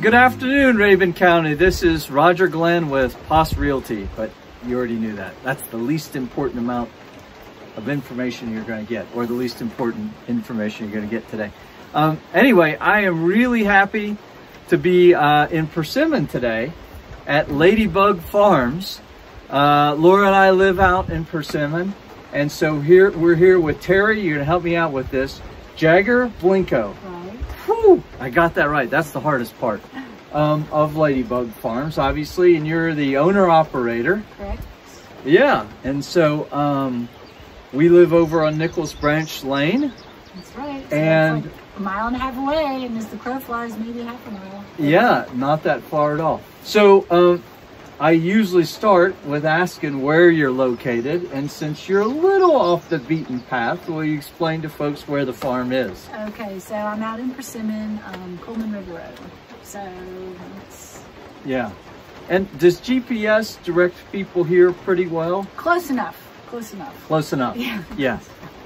good afternoon, Rabun County. This is Roger Glenn with Poss Realty, but you already knew that. That's the least important amount of information you're going to get, or the least important information you're going to get today. Um, anyway, I am really happy to be uh, in Persimmon today at Ladybug Farms. Uh, Laura and I live out in Persimmon, and so here we're here with Terri. You're to help me out with this. Jagger Blincoe. Whew, I got that right. That's the hardest part um, of Ladybug Farms, obviously, and you're the owner operator. Correct. Yeah, and so um, we live over on Nichols Branch Lane. That's right. So And- like a mile and a half away, and as the crow flies, maybe half a mile. Yeah, not that far at all. So um, I usually start with asking where you're located, and since you're a little off the beaten path, will you explain to folks where the farm is? Okay, so I'm out in Persimmon, um, Coleman River Road. So it's Yeah. And does GPS direct people here pretty well? close enough. Close enough. Close enough. Yeah. Yeah.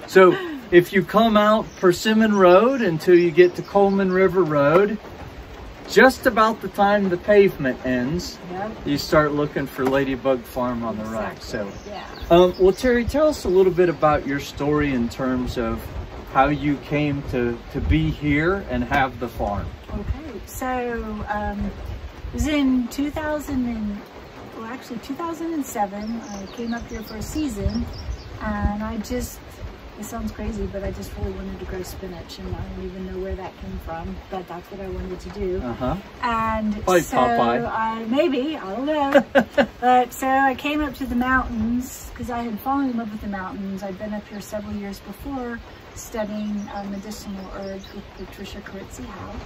So if you come out Persimmon Road until you get to Coleman River Road, just about the time the pavement ends, Yep. you start looking for Ladybug Farm on the right. So, Yeah. um, well, Terri, tell us a little bit about your story in terms of how you came to, to be here and have the farm. Okay, so um, it was in 2000 and, well actually 2007, I came up here for a season and I just, it sounds crazy, but I just really wanted to grow spinach and I don't even know where that came from, but that's what I wanted to do. Uh huh. And Probably so Popeye. I, maybe, I don't know. but so I came up to the mountains because I had fallen in love with the mountains. I'd been up here several years before studying uh, medicinal herbs with Patricia Kyritsi Howell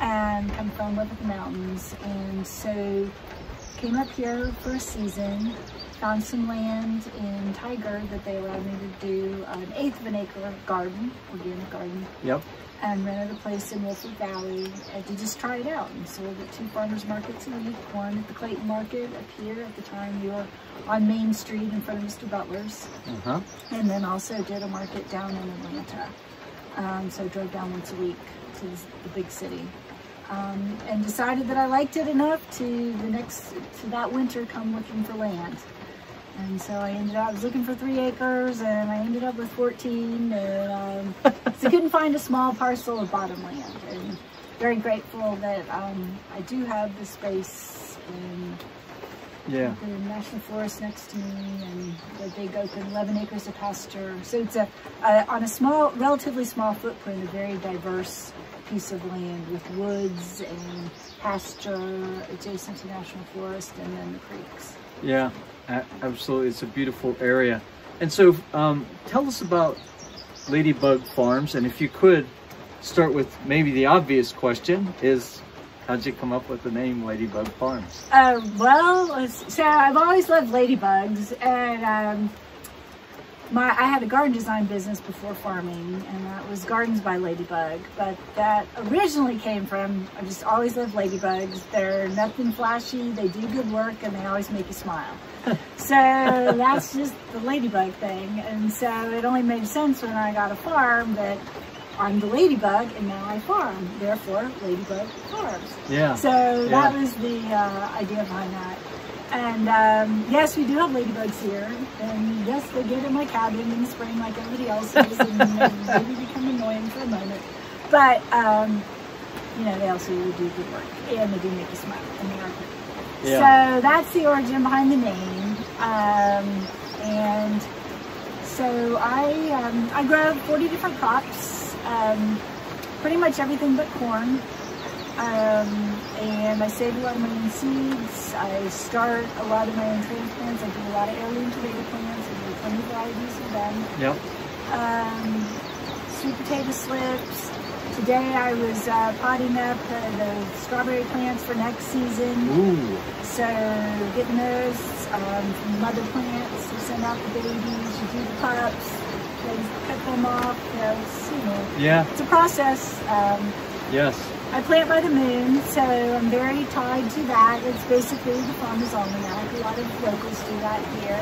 and of fell in love with the mountains. And so came up here for a season, found some land in Tiger that they allowed me to do an eighth of an acre garden, organic garden Yep. and rented a place in Wolffork Valley and to just try it out and sold at two farmers markets a week, one at the Clayton Market up here at the time we were on Main Street in front of Mr. Butler's Uh huh. and then also did a market down in Atlanta. Um, so I drove down once a week to the big city. Um, and decided that I liked it enough to the next to that winter come looking for land. And so I ended up I was looking for three acres, and I ended up with 14. And um, so I couldn't find a small parcel of bottom land. And very grateful that um, I do have the space in Yeah. the national forest next to me and the big open 11 acres of pasture. So it's a, uh, on a small, relatively small footprint, a very diverse piece of land with woods and pasture adjacent to national forest and then the creeks. Yeah, absolutely. It's a beautiful area. And so, um, tell us about Ladybug Farms, and if you could start with maybe the obvious question: Is how'd you come up with the name Ladybug Farms? Uh, well, so I've always loved ladybugs, and um, my I had a garden design business before farming, and that was Gardens by Ladybug. But that originally came from I just always love ladybugs. They're nothing flashy, they do good work, and they always make you smile. so that's just the ladybug thing, and so it only made sense when I got a farm that. I'm the ladybug and now I farm, therefore Ladybug Farms. Yeah. So that Yeah. was the uh, idea behind that. And um, yes, we do have ladybugs here. And yes, they get in my cabin in the spring like everybody else does and they maybe become annoying for a moment. But, um, you know, they also do good work and they do make you smile and they are pretty. Yeah. So that's the origin behind the name. Um, and so I, um, I grow 40 different crops, um, pretty much everything but corn. Um, and I save a lot of my own seeds. I start a lot of my own transplants. I do a lot of heirloom tomato plants. I do plenty of varieties of them. Yep. Um, sweet potato slips. Today I was uh, potting up uh, the strawberry plants for next season. Ooh. So getting those um, from mother plants, you send out the babies, you do the pups, then cut them off. You know, it's, you know, Yeah. it's a process. Um, Yes. I plant by the moon, so I'm very tied to that. It's basically the farmer's almanac. A lot of locals do that here.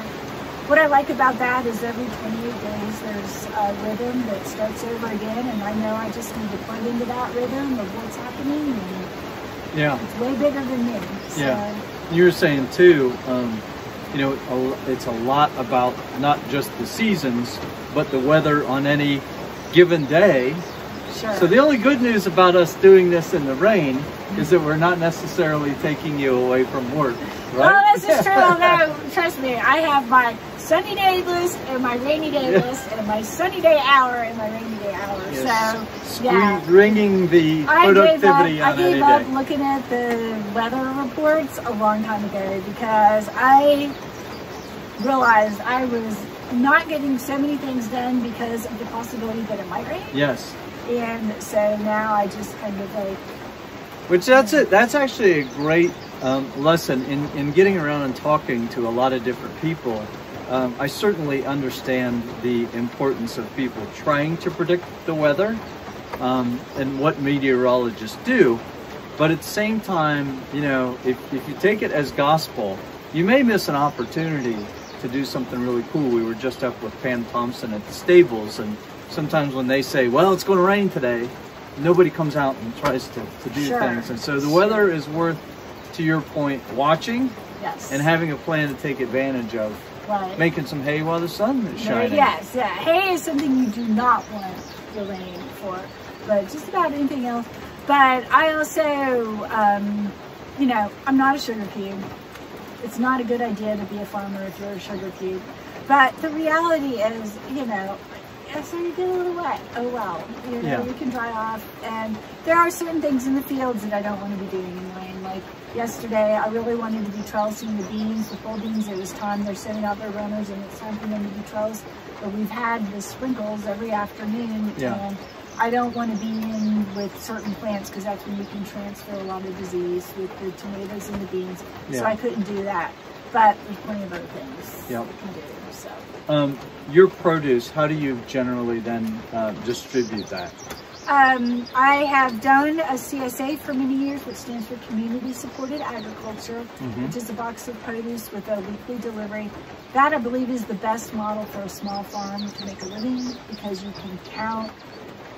What I like about that is every 28 days there's a rhythm that starts over again, and I know I just need to plug into that rhythm of what's happening and Yeah. It's way bigger than me. So, Yeah. You were saying too, um, you know, it's a lot about not just the seasons, but the weather on any given day. Sure. So the only good news about us doing this in the rain is that we're not necessarily taking you away from work, oh, right? Oh, this is true. Although, trust me, I have my sunny day list and my rainy day Yeah. list and my sunny day hour and my rainy day hour. Yes. So, yeah. Ringing the I gave up, productivity I gave up looking at the weather reports a long time ago because I realized I was not getting so many things done because of the possibility that it might rain. Yes. And so now I just kind of like, Which that's it. That's actually a great um, lesson in, in getting around and talking to a lot of different people. Um, I certainly understand the importance of people trying to predict the weather um, and what meteorologists do. But at the same time, you know, if, if you take it as gospel, you may miss an opportunity to do something really cool. We were just up with Pam Thompson at the stables, and sometimes when they say, well, it's going to rain today, nobody comes out and tries to, to do Sure. things. And so the weather is worth, to your point, watching yes. and having a plan to take advantage of. right. Making some hay while the sun is No, shining. Yes, yeah. Hay is something you do not want the rain for, but just about anything else. But I also, um, you know, I'm not a sugar cube. It's not a good idea to be a farmer if you're a sugar cube. But the reality is, you know, so you get a little wet. Oh well, you know, Yeah. you can dry off. And there are certain things in the fields that I don't want to be doing in rain. Like yesterday, I really wanted to be trellising the beans, the full beans. It was time. They're sending out their runners, and it's time for them to be trellised. But we've had the sprinkles every afternoon, Yeah. and I don't want to be in with certain plants because that's when you can transfer a lot of disease with the tomatoes and the beans. So I couldn't do that. But there's plenty of other things Yep. We can do. So. Um, your produce, how do you generally then uh, distribute that? Um, I have done a CSA for many years, which stands for Community Supported Agriculture, Mhm. which is a box of produce with a weekly delivery. That I believe is the best model for a small farm to make a living because you can count,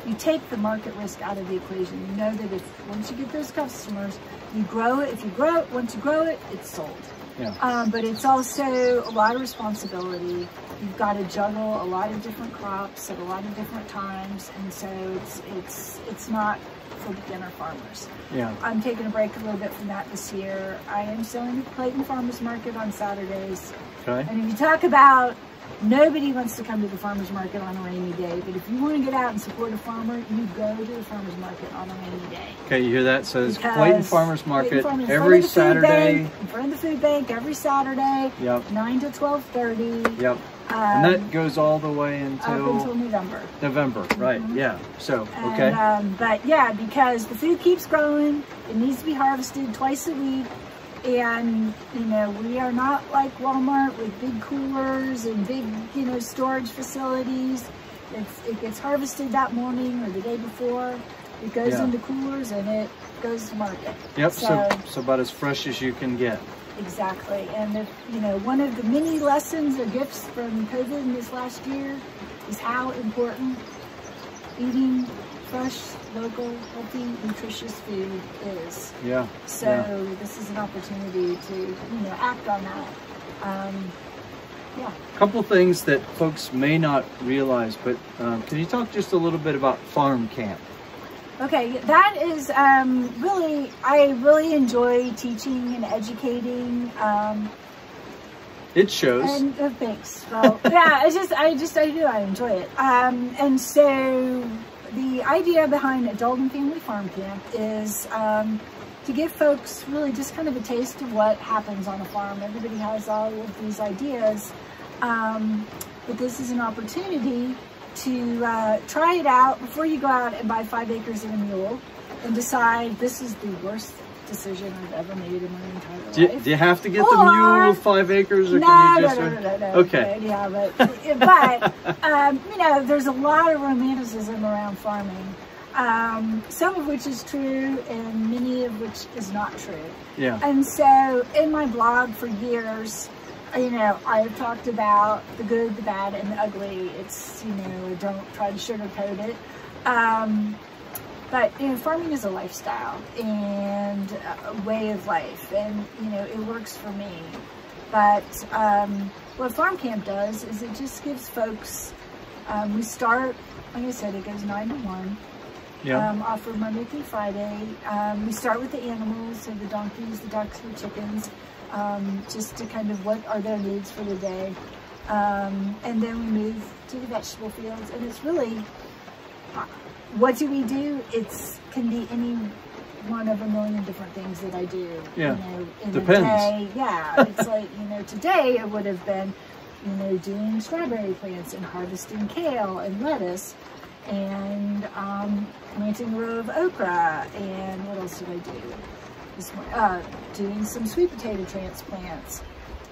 you take the market risk out of the equation. You know that if once you get those customers, you grow it. If you grow it, once you grow it, it's sold. Yeah. Um, but it's also a lot of responsibility. You've got to juggle a lot of different crops at a lot of different times, and so it's it's it's not for beginner farmers. Yeah. I'm taking a break a little bit from that this year. I am selling at Clayton Farmers Market on Saturdays, Okay. and if you talk about nobody wants to come to the farmers market on a rainy day, but if you want to get out and support a farmer, you go to the farmers market on a rainy day. Okay, you hear that? So it's Clayton Farmers Market front every of the food Saturday. bank, in front of the food bank every Saturday, Yep. nine to twelve thirty. Yep. Um, And that goes all the way up until until November. November, right? Mhm. Yeah. So And, okay. um, but yeah, because the food keeps growing, it needs to be harvested twice a week. And, you know, we are not like Walmart with big coolers and big, you know, storage facilities. It's, it gets harvested that morning or the day before. It goes Yeah. into coolers and it goes to market. yep. So, so- so about as fresh as you can get. Exactly. And if, you know, one of the many lessons or gifts from COVID in this last year is how important eating fresh, local, healthy, nutritious food is. Yeah. So Yeah. this is an opportunity to, you know, act on that. Um, yeah. couple things that folks may not realize, but um, can you talk just a little bit about farm camp? Okay, that is um, really, I really enjoy teaching and educating. Um, It shows. And uh, thanks. Well, yeah, I just, I just, I do, I enjoy it. Um, and so the idea behind Adult and Family Farm Camp is um, to give folks really just kind of a taste of what happens on a farm. Everybody has all of these ideas, um, but this is an opportunity to uh, try it out before you go out and buy five acres and a mule and decide this is the worst decision I've ever made in my entire do, you, life. do you have to get the Or- mule five acres, or No, can you no, just? no, no, no, no. Okay. Yeah, but, but um, you know, there's a lot of romanticism around farming. Um, some of which is true and many of which is not true. Yeah. And so in my blog for years, you know, I've talked about the good, the bad, and the ugly. It's, you know, don't try to sugarcoat it. Um, but you know, farming is a lifestyle and a way of life, and you know, it works for me. But um, what Farm Camp does is it just gives folks. Um, we start, like I said, it goes nine to one. Yeah. Um, offer Monday through Friday. Um, we start with the animals, so the donkeys, the ducks, the chickens, um, just to kind of what are their needs for the day. Um, and then we move to the vegetable fields, and it's really what do we do? It's can be any one of a million different things that I do. Yeah. You know, in Depends. a day. Yeah. It's like, you know, today it would have been, you know, doing strawberry plants and harvesting kale and lettuce and um, planting a row of okra and what else did I do? This one, uh, doing some sweet potato transplants.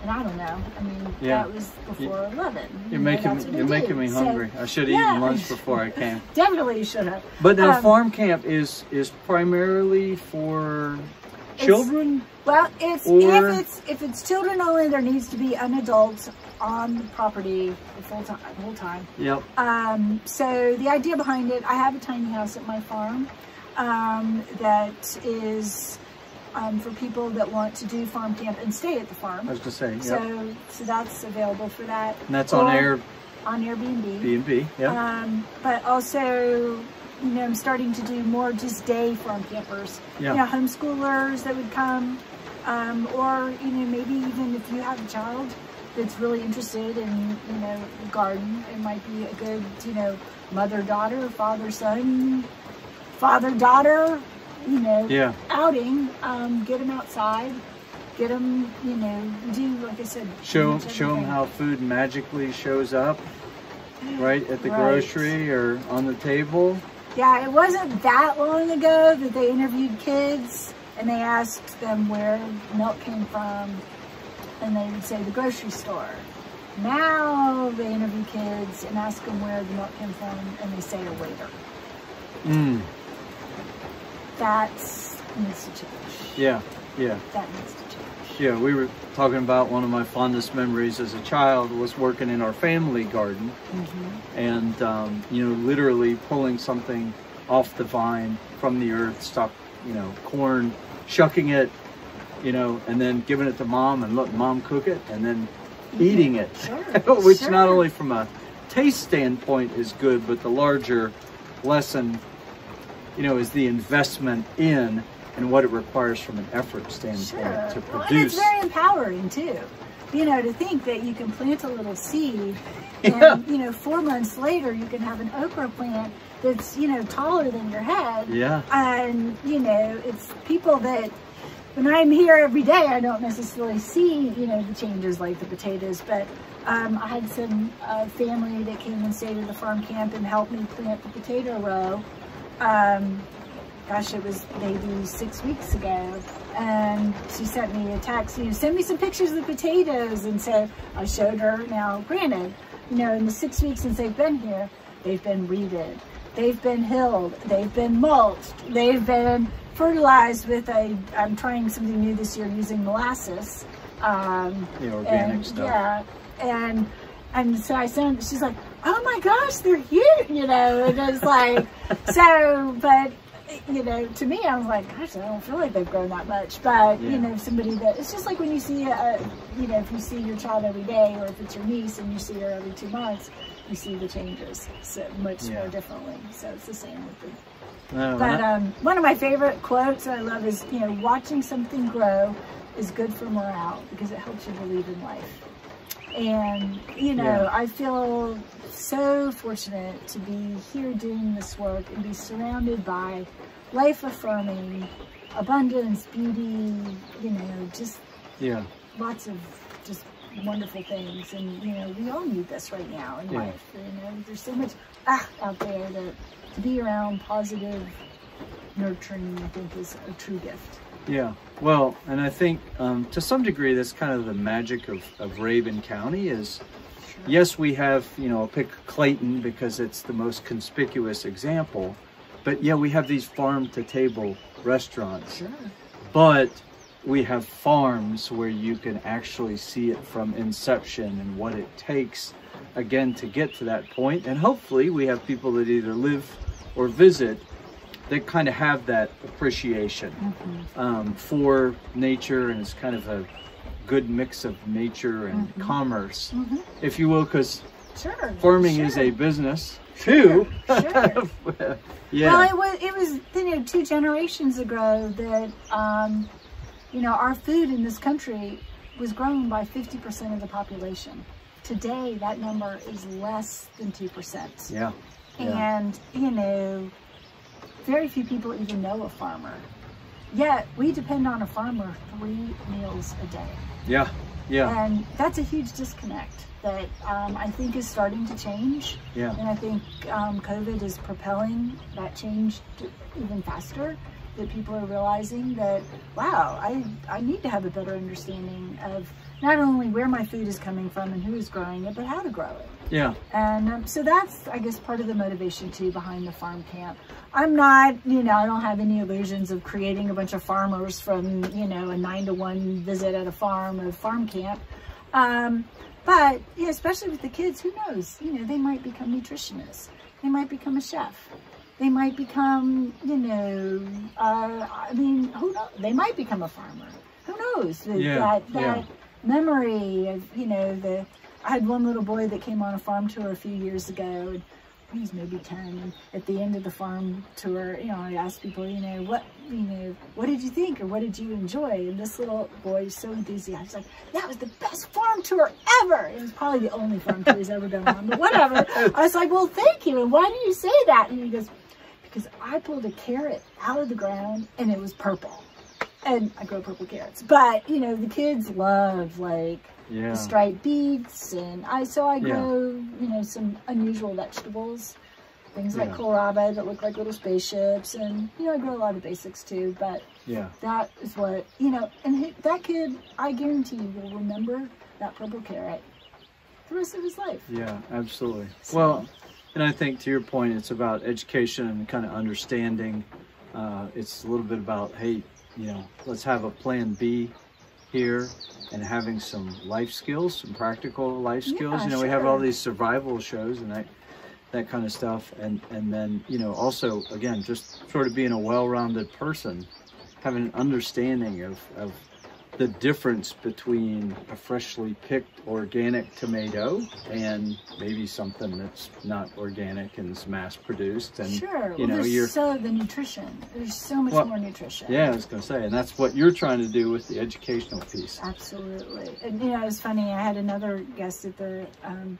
And I don't know. I mean, Yeah. that was before 11. You're You making I you're making me So, hungry. I should have yeah. eaten lunch before I came. Definitely you should have. But now Um, farm camp is is primarily for children. Well, it's Or- if it's if it's children only, there needs to be an adult on the property the full time, the whole time. Yep. Um, so the idea behind it, I have a tiny house at my farm um, that is um, for people that want to do farm camp and stay at the farm. I was gonna say. Yep. So so that's available for that. and that's on Air on Airbnb. B and B. Yeah. Um, but also, you know, I'm starting to do more just day farm campers. Yeah. You know, homeschoolers that would come, um, or you know, maybe even if you have a child that's really interested in, you know, the garden, it might be a good, you know, mother-daughter, father-son, father-daughter, you know, yeah. outing. Um, get them outside. Get them, you know, do like I said. Show show them how food magically shows up, right at the Right. grocery or on the table. Yeah, it wasn't that long ago that they interviewed kids and they asked them where milk came from and they would say the grocery store. Now they interview kids and ask them where the milk came from and they say a waiter. Mm. That needs to change. Yeah. Yeah. That needs to change. Yeah. We were talking about one of my fondest memories as a child was working in our family garden. Mm-hmm. and um, you know literally pulling something off the vine from the earth stuck you know corn shucking it you know and then giving it to mom and let mom cook it and then eating it Sure, which sure. not only from a taste standpoint is good but the larger lesson you know is the investment in and what it requires from an effort standpoint Sure. to Well, and it's very empowering too. You know, to think that you can plant a little seed and, Yeah. you know, four months later you can have an okra plant that's, you know, taller than your head. yeah And, you know, it's people that, when I'm here every day, I don't necessarily see, you know, the changes like the potatoes, but um, I had some uh, family that came and stayed at the farm camp and helped me plant the potato row. Um, gosh, it was maybe six weeks ago. And she sent me a text, you know, send me some pictures of the potatoes. And so I showed her. Now, granted, you know, in the six weeks since they've been here, they've been reeded, they've been hilled, they've been mulched, they've been fertilized with a, I'm trying something new this year using molasses. Um, the organic and, stuff Yeah, and and so I sent. She's like, "Oh my gosh, they're huge," you know. And it's like, so, but you know, to me, I was like, "Gosh, I don't feel like they've grown that much." But Yeah. you know, somebody that it's just like when you see a, you know, if you see your child every day, or if it's your niece and you see her every two months, you see the changes so much Yeah. more differently. So it's the same with the No, but um, one of my favorite quotes I love is, you know, watching something grow is good for morale because it helps you believe in life. And, you know, Yeah. I feel so fortunate to be here doing this work and be surrounded by life affirming, abundance, beauty, you know, just yeah. lots of just wonderful things. And you know we all need this right now in Yeah. life. You know there's so much ah, out there that to be around positive nurturing i think is a true gift. Yeah, well, and I think um, to some degree that's kind of the magic of, of Rabun County is, yes, we have, you know, pick Clayton because it's the most conspicuous example, but yeah, we have these farm to table restaurants, sure but we have farms where you can actually see it from inception and what it takes, again, to get to that point. And hopefully we have people that either live or visit that kind of have that appreciation Mm-hmm. um, for nature, and it's kind of a good mix of nature and Mm-hmm. commerce, if you will, because Sure. farming is a business too. Sure. yeah. Well, it was, it was, you know, two generations ago that, um, you know, our food in this country was grown by 50% of the population. Today, that number is less than 2%. yeah. Yeah. And, you know, very few people even know a farmer. Yet, we depend on a farmer three meals a day. Yeah. Yeah. And that's a huge disconnect that um, I think is starting to change. Yeah. And I think um, COVID is propelling that change even faster. That people are realizing that, wow, I, I need to have a better understanding of not only where my food is coming from and who is growing it, but how to grow it. Yeah. And um, so that's, I guess, part of the motivation too behind the farm camp. I'm not, you know, I don't have any illusions of creating a bunch of farmers from, you know, a nine to one visit at a farm of farm camp. Um, but yeah, especially with the kids, who knows? You know, they might become nutritionists. They might become a chef. They might become, you know, uh, I mean, who knows? They might become a farmer. Who knows? That, Yeah, that, that yeah. memory of, you know, the, I had one little boy that came on a farm tour a few years ago and he was maybe 10 and at the end of the farm tour, you know, I asked people, you know, what, you know, what did you think or what did you enjoy? And this little boy was so enthusiastic. He's like, that was the best farm tour ever. It was probably the only farm tour he's ever been on, but whatever. I was like, well, thank you. And why do you say that? And he goes, because I pulled a carrot out of the ground and it was purple. And I grow purple carrots. But, you know, the kids love like Yeah. the striped beets and I so I Yeah. grow, you know, some unusual vegetables. Things like kohlrabi that look like little spaceships and you know, I grow a lot of basics too, but Yeah. that is what, you know, and that kid, I guarantee you will remember that purple carrot the rest of his life. Yeah, absolutely. So- Well, and I think to your point, it's about education and kind of understanding. Uh, it's a little bit about, hey, you know, let's have a plan B here and having some life skills, some practical life skills. Yeah, you know, we have all these survival shows and that that kind of stuff. And, and then, you know, also, again, just sort of being a well-rounded person, having an understanding of, of the difference between a freshly picked organic tomato and maybe something that's not organic and is mass produced and Sure. you well, know there's you're so the nutrition. There's so much Well, more nutrition. yeah i was gonna say and that's what you're trying to do with the educational piece Absolutely. And you know, it was funny. I had another guest at the um,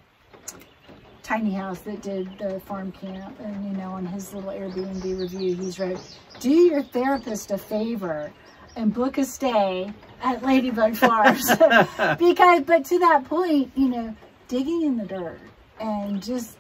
tiny house that did the farm camp, and you know, on his little Airbnb review, he's wrote, "Do your therapist a favor and book a stay at Ladybug Farms." because, but to that point, you know, digging in the dirt and just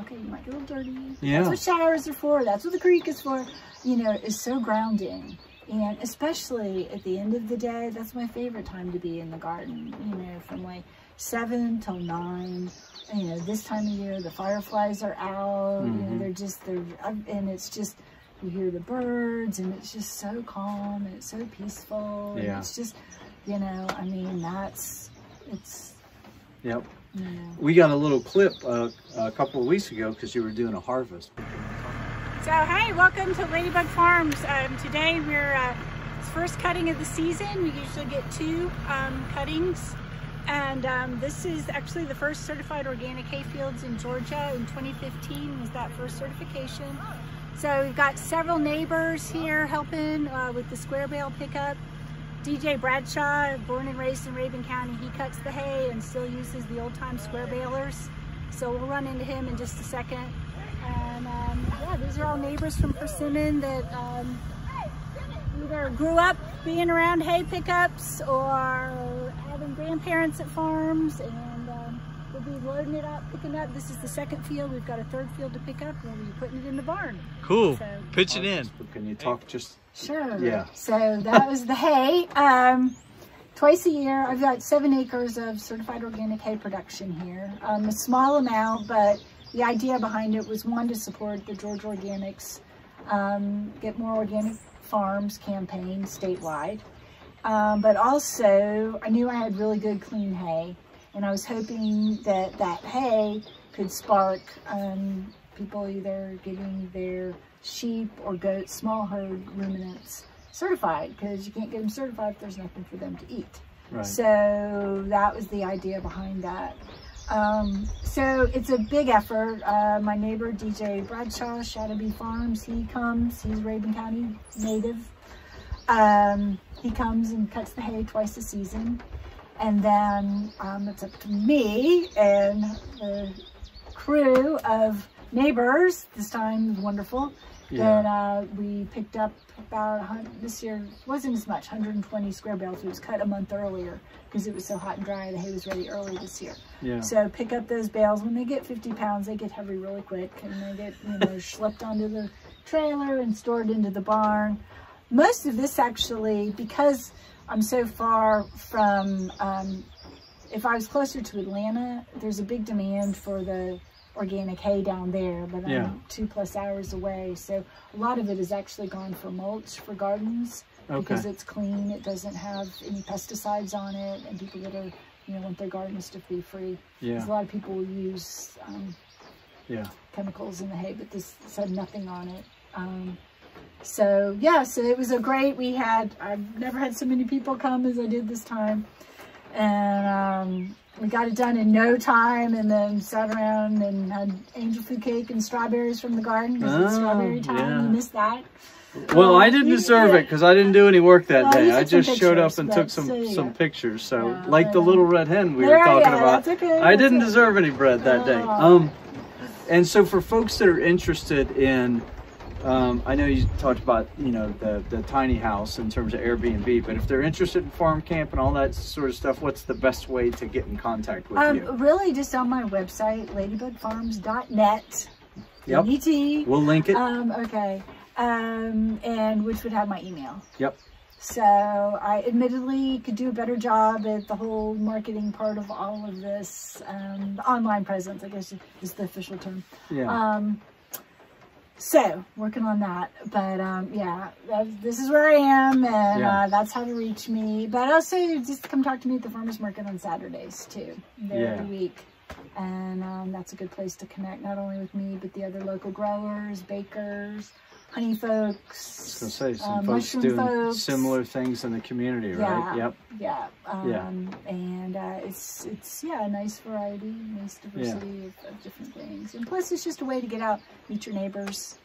okay, you might get a little dirty. Yeah. That's what showers are for. That's what the creek is for. You know, is so grounding. And especially at the end of the day, that's my favorite time to be in the garden. You know, from like seven till nine. You know, this time of year, the fireflies are out. You know, Mhm. they're just they're and it's just you hear the birds, and it's just so calm and it's so peaceful. And Yeah. it's just, you know, I mean, that's it's yep you know. we got a little clip uh, a couple of weeks ago because you were doing a harvest So, hey, welcome to Ladybug Farms. Um, today we're uh, first cutting of the season. We usually get two um, cuttings, and um, this is actually the first certified organic hay fields in Georgia. In 2015 was that first certification. So we've got several neighbors here helping uh, with the square bale pickup. DJ Bradshaw, born and raised in Rabun County, he cuts the hay and still uses the old time square balers. So we'll run into him in just a second. And um, yeah, these are all neighbors from Persimmon that um, either grew up being around hay pickups or having grandparents at farms and we'll loading it up, picking up. This is the second field. We've got a third field to pick up and we'll be putting it in the barn. cool So- pitch it in can you talk just Sure. Yeah. So that was the hay. Um, twice a year, I've got seven acres of certified organic hay production here. Um, a small amount, but the idea behind it was one to support the Georgia Organics um, Get More Organic Farms campaign statewide. Um, but also, I knew I had really good clean hay, and I was hoping that that hay could spark um, people either getting their sheep or goats, small herd ruminants certified because you can't get them certified if there's nothing for them to eat. Right. So that was the idea behind that. Um, so it's a big effort. Uh, my neighbor, DJ Bradshaw, Shadowbee Farms, he comes, he's Rabun County native. Um, he comes and cuts the hay twice a season. And then um, it's up to me and the crew of neighbors, this time wonderful, Yeah. that uh, we picked up about, this year wasn't as much, 120 square bales. It was cut a month earlier because it was so hot and dry. The hay was ready early this year. Yeah. So pick up those bales. When they get 50 pounds, they get heavy really quick and they get, you know, schlepped onto the trailer and stored into the barn. Most of this actually, because I'm so far from, um, if I was closer to Atlanta, there's a big demand for the organic hay down there, but I'm Yeah. two plus hours away. So a lot of it is actually gone for mulch for gardens because it's clean. It doesn't have any pesticides on it and people that are, you know, want their gardens to be free. Yeah. A lot of people will use um, Yeah. chemicals in the hay, but this said nothing on it. Um, so yeah, so it was a great, we had, I've never had so many people come as I did this time. And um, we got it done in no time and then sat around and had angel food cake and strawberries from the garden because it's Oh, strawberry time. yeah. You missed that. Well, I Um, didn't deserve it because I didn't do any work that Well, day. I just showed up and took some so some pictures. So, Yeah, like the little red hen we There, were talking yeah, about. okay, I didn't okay. deserve any bread that day. Oh. Um, and so for folks that are interested in, um, I know you talked about you know the the tiny house in terms of Airbnb, but if they're interested in farm camp and all that sort of stuff, what's the best way to get in contact with you? Um, really just on my website, ladybugfarms.net. Yep. NET. We'll link it. Um, okay. Um, and which would have my email. Yep. So I admittedly could do a better job at the whole marketing part of all of this. Um, online presence, I guess is the official term. Yeah. Um, so working on that, but um, yeah, that, this is where I am, and Yeah. uh, that's how to reach me. But also just come talk to me at the farmers market on Saturdays too. There Yeah. every week, and um, that's a good place to connect not only with me but the other local growers, bakers, honey folks. I was gonna say some uh, folks doing folks. similar things in the community, right? Yeah. Yep. Yeah, um, Yeah. and uh, it's it's yeah, a nice variety, nice diversity of, of different things, and plus it's just a way to get out, meet your neighbors,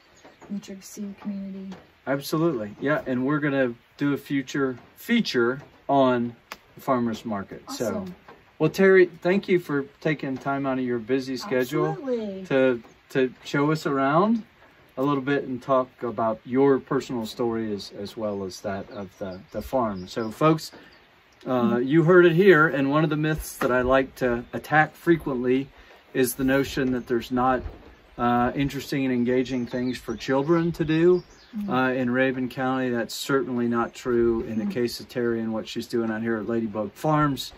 meet your see community. Absolutely. Yeah, and we're going to do a future feature on the farmers market. So, well Terri, thank you for taking time out of your busy schedule Absolutely. to to show us around a little bit and talk about your personal story as as well as that of the the farm. So, folks, uh, you heard it here, and one of the myths that I like to attack frequently is the notion that there's not uh, interesting and engaging things for children to do uh, in Rabun County. That's certainly not true in the case of Terri and what she's doing out here at Ladybug Farms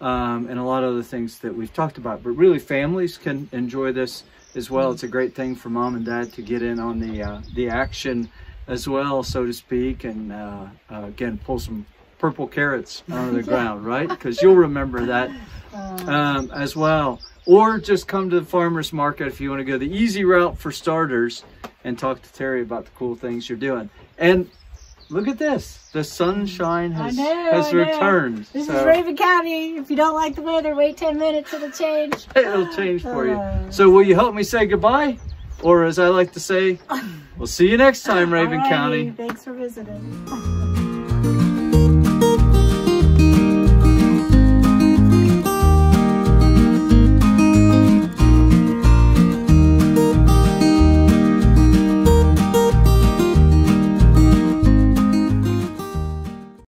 um, and a lot of other things that we've talked about. But really, families can enjoy this as well. It's a great thing for mom and dad to get in on the uh, the action as well, so to speak, and uh, uh, again pull some purple carrots out of the ground, right? Because you'll remember that um, as well. Or just come to the farmer's market if you want to go the easy route for starters and talk to Terri about the cool things you're doing. And look at this. The sunshine has, know, has returned. This So is Rabun County. If you don't like the weather, wait 10 minutes, it'll change. it'll change for you. Uh. So will you help me say goodbye? Or as I like to say, we'll see you next time, Rabun County. Thanks for visiting.